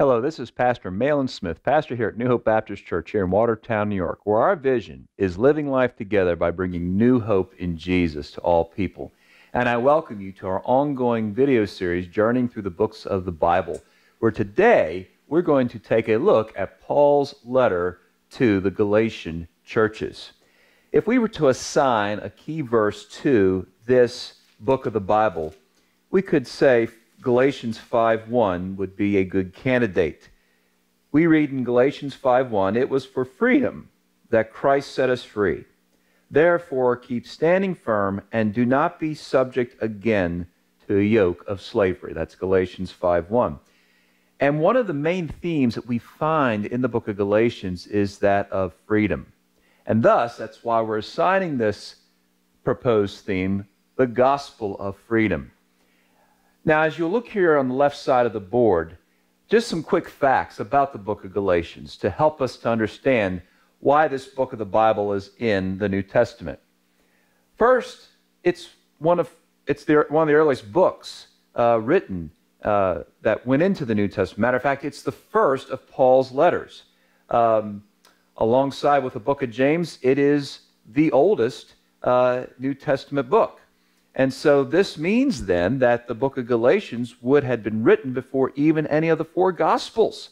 Hello, this is Pastor Malin Smith, pastor here at New Hope Baptist Church here in Watertown, New York, where our vision is living life together by bringing new hope in Jesus to all people. And I welcome you to our ongoing video series, Journeying Through the Books of the Bible, where today we're going to take a look at Paul's letter to the Galatian churches. If we were to assign a key verse to this book of the Bible, we could say Galatians 5:1 would be a good candidate. We read in Galatians 5:1, it was for freedom that Christ set us free. Therefore, keep standing firm and do not be subject again to a yoke of slavery. That's Galatians 5:1. And one of the main themes that we find in the book of Galatians is that of freedom. And thus, that's why we're assigning this proposed theme the gospel of freedom. Now, as you look here on the left side of the board, just some quick facts about the book of Galatians to help us to understand why this book of the Bible is in the New Testament. First, it's one of, it's the, one of the earliest books uh, written uh, that went into the New Testament. Matter of fact, it's the first of Paul's letters. Um, alongside with the book of James, it is the oldest uh, New Testament book. And so this means then that the book of Galatians would have been written before even any of the four gospels.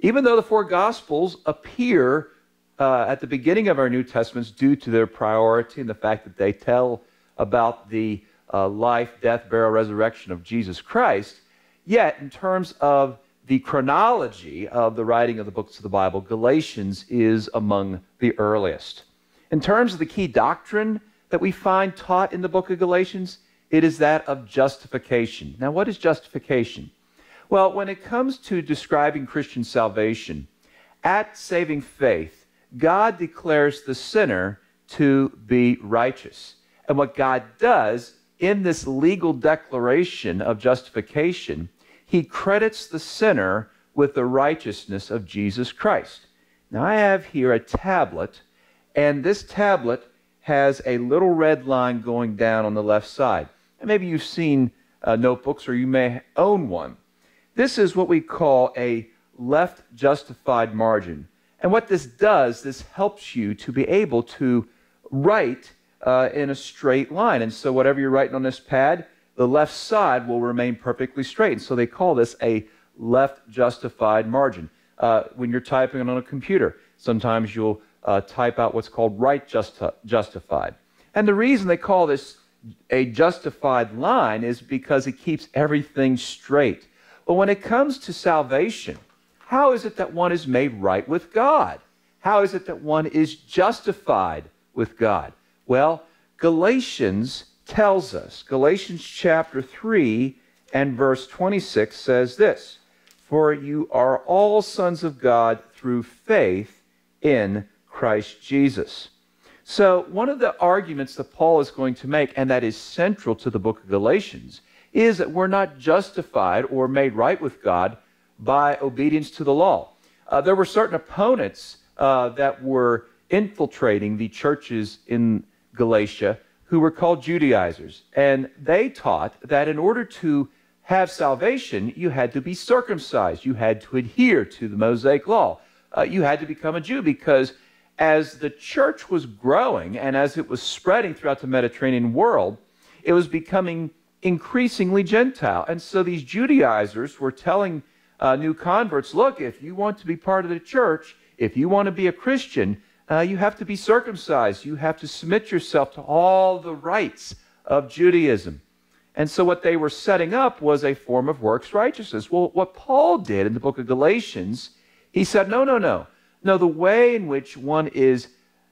Even though the four gospels appear uh, at the beginning of our New Testaments due to their priority and the fact that they tell about the uh, life, death, burial, resurrection of Jesus Christ, yet in terms of the chronology of the writing of the books of the Bible, Galatians is among the earliest. In terms of the key doctrine, that we find taught in the book of Galatians? It is that of justification. Now, what is justification? Well, when it comes to describing Christian salvation, at saving faith, God declares the sinner to be righteous. And what God does in this legal declaration of justification, he credits the sinner with the righteousness of Jesus Christ. Now, I have here a tablet, and this tablet has a little red line going down on the left side. And maybe you've seen uh, notebooks or you may own one. This is what we call a left justified margin. And what this does, this helps you to be able to write uh, in a straight line. And so whatever you're writing on this pad, the left side will remain perfectly straight. And so they call this a left justified margin. Uh, when you're typing on a computer, sometimes you'll uh, type out what's called right justi- justified. And the reason they call this a justified line is because it keeps everything straight. But when it comes to salvation, how is it that one is made right with God? How is it that one is justified with God? Well, Galatians tells us. Galatians chapter 3 and verse 26 says this For you are all sons of God through faith in Christ Jesus. So, one of the arguments that Paul is going to make, and that is central to the book of Galatians, is that we're not justified or made right with God by obedience to the law. Uh, there were certain opponents uh, that were infiltrating the churches in Galatia who were called Judaizers. And they taught that in order to have salvation, you had to be circumcised, you had to adhere to the Mosaic law, uh, you had to become a Jew because as the church was growing and as it was spreading throughout the Mediterranean world, it was becoming increasingly Gentile. And so these Judaizers were telling uh, new converts look, if you want to be part of the church, if you want to be a Christian, uh, you have to be circumcised. You have to submit yourself to all the rites of Judaism. And so what they were setting up was a form of works righteousness. Well, what Paul did in the book of Galatians, he said, no, no, no. No, the way in which one is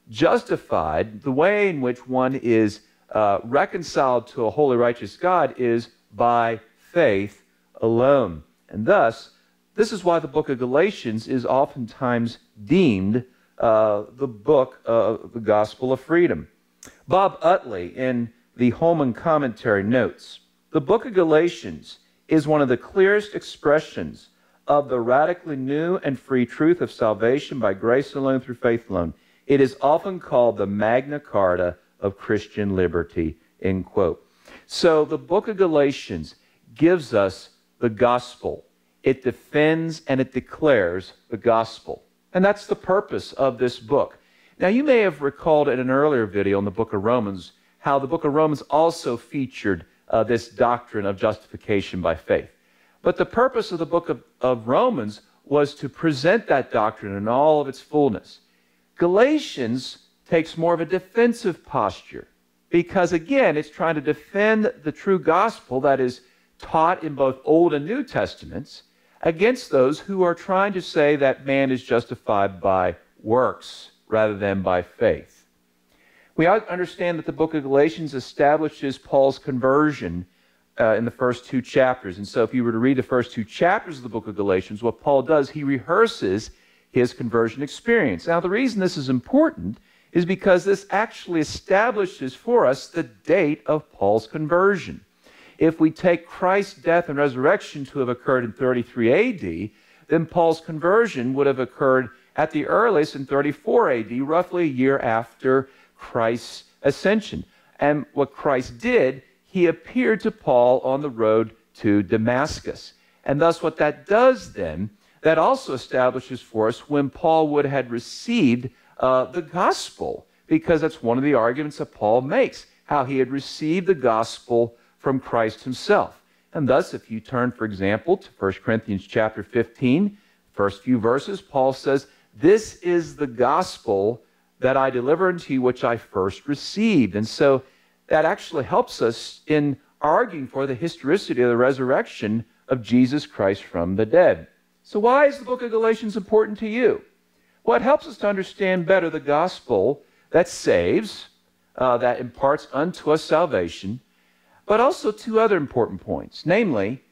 justified, the way in which one is uh, reconciled to a holy, righteous God is by faith alone. And thus, this is why the book of Galatians is oftentimes deemed uh, the book of the gospel of freedom. Bob Utley, in the Holman Commentary, notes the book of Galatians is one of the clearest expressions of the radically new and free truth of salvation by grace alone through faith alone. It is often called the Magna Carta of Christian liberty, end quote. So the book of Galatians gives us the gospel. it defends and it declares the gospel. And that's the purpose of this book. Now, you may have recalled in an earlier video in the book of Romans how the book of Romans also featured uh, this doctrine of justification by faith. But the purpose of the book of, of Romans was to present that doctrine in all of its fullness. Galatians takes more of a defensive posture because, again, it's trying to defend the true gospel that is taught in both Old and New Testaments against those who are trying to say that man is justified by works rather than by faith. We understand that the book of Galatians establishes Paul's conversion uh, in the first two chapters. And so, if you were to read the first two chapters of the book of Galatians, what Paul does, he rehearses his conversion experience. Now, the reason this is important is because this actually establishes for us the date of Paul's conversion. If we take Christ's death and resurrection to have occurred in 33 AD, then Paul's conversion would have occurred at the earliest in 34 AD, roughly a year after Christ's ascension. And what Christ did, he appeared to Paul on the road to Damascus. And thus, what that does then, that also establishes for us when Paul would have received uh, the gospel, because that's one of the arguments that Paul makes, how he had received the gospel from Christ himself. And thus, if you turn, for example, to 1 Corinthians chapter 15, first few verses, Paul says, This is the gospel that I delivered unto you, which I first received. And so that actually helps us in arguing for the historicity of the resurrection of Jesus Christ from the dead. So, why is the book of Galatians important to you? Well, it helps us to understand better the gospel that saves, uh, that imparts unto us salvation, but also two other important points namely,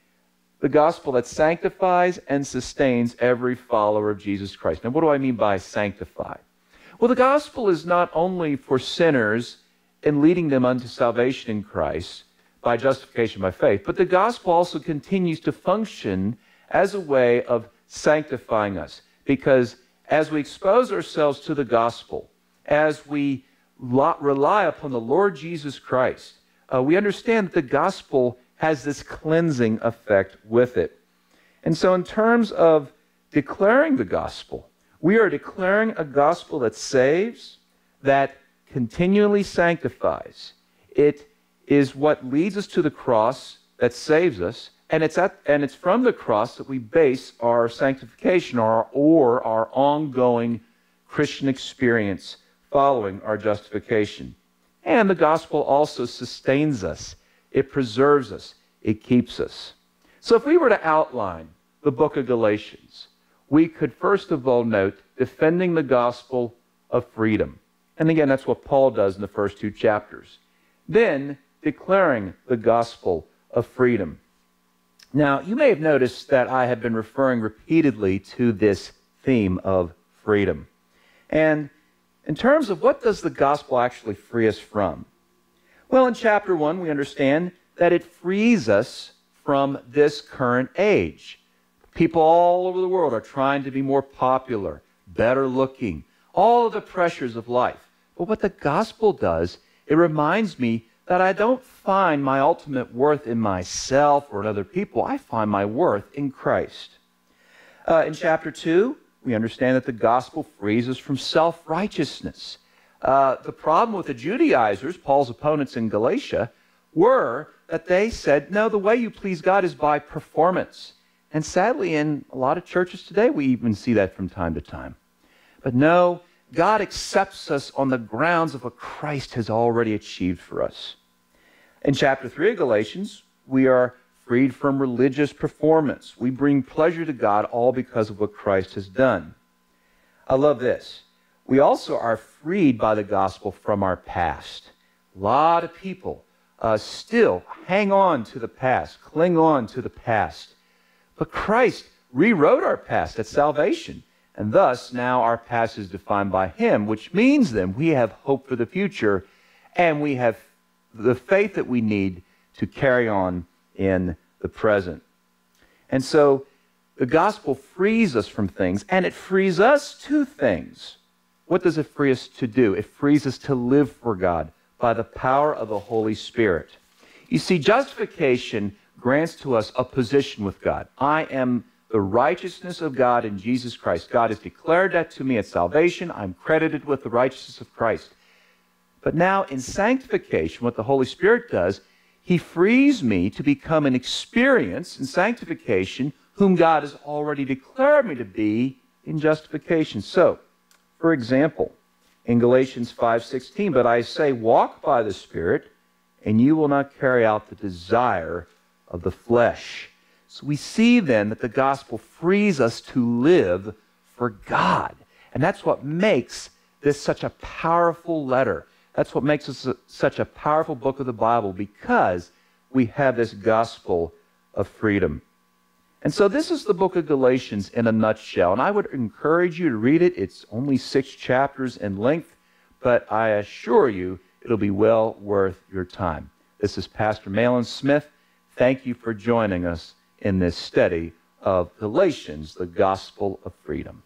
the gospel that sanctifies and sustains every follower of Jesus Christ. Now, what do I mean by sanctify? Well, the gospel is not only for sinners in leading them unto salvation in Christ by justification by faith, but the gospel also continues to function as a way of sanctifying us. Because as we expose ourselves to the gospel, as we rely upon the Lord Jesus Christ, uh, we understand that the gospel has this cleansing effect with it. And so, in terms of declaring the gospel, we are declaring a gospel that saves, that continually sanctifies. It is what leads us to the cross that saves us, and it's, at, and it's from the cross that we base our sanctification or, or our ongoing Christian experience following our justification. And the gospel also sustains us, it preserves us, it keeps us. So, if we were to outline the book of Galatians, we could first of all note defending the gospel of freedom. And again, that's what Paul does in the first two chapters. Then, declaring the gospel of freedom. Now, you may have noticed that I have been referring repeatedly to this theme of freedom. And in terms of what does the gospel actually free us from? Well, in chapter 1, we understand that it frees us from this current age. People all over the world are trying to be more popular, better looking, all of the pressures of life. But what the gospel does, it reminds me that I don't find my ultimate worth in myself or in other people. I find my worth in Christ. Uh, in chapter 2, we understand that the gospel frees us from self righteousness. Uh, the problem with the Judaizers, Paul's opponents in Galatia, were that they said, no, the way you please God is by performance. And sadly, in a lot of churches today, we even see that from time to time. But no, God accepts us on the grounds of what Christ has already achieved for us. In chapter 3 of Galatians, we are freed from religious performance. We bring pleasure to God all because of what Christ has done. I love this. We also are freed by the gospel from our past. A lot of people uh, still hang on to the past, cling on to the past. But Christ rewrote our past at salvation. And thus, now our past is defined by Him, which means then we have hope for the future and we have the faith that we need to carry on in the present. And so the gospel frees us from things, and it frees us to things. What does it free us to do? It frees us to live for God by the power of the Holy Spirit. You see, justification grants to us a position with God. I am the righteousness of God in Jesus Christ. God has declared that to me at salvation. I'm credited with the righteousness of Christ. But now in sanctification, what the Holy Spirit does, He frees me to become an experience in sanctification whom God has already declared me to be in justification. So, for example, in Galatians 5:16, but I say walk by the Spirit, and you will not carry out the desire of the flesh. So we see then that the gospel frees us to live for God. And that's what makes this such a powerful letter. That's what makes this a, such a powerful book of the Bible because we have this gospel of freedom. And so this is the book of Galatians in a nutshell. And I would encourage you to read it. It's only six chapters in length, but I assure you it'll be well worth your time. This is Pastor Malin Smith. Thank you for joining us in this study of Galatians, the gospel of freedom.